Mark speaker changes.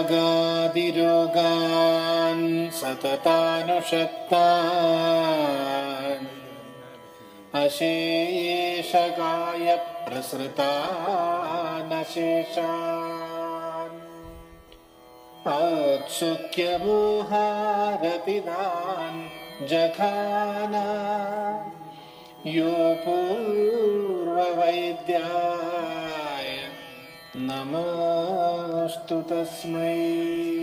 Speaker 1: रागादिरोगान् सततानुषक्तान् अशेषगाय प्रसृतानशेषान् औत्सुक्यमोहारतिदान् जघान। यो पूर्ववैद्याय नमोऽस्तु तस्मै